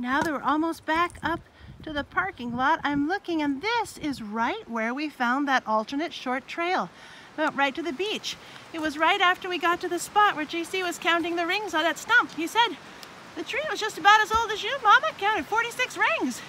Now that we're almost back up to the parking lot, I'm looking and this is right where we found that alternate short trail. We went right to the beach. It was right after we got to the spot where JC was counting the rings on that stump. He said, the tree was just about as old as you, Mama. Counted 46 rings.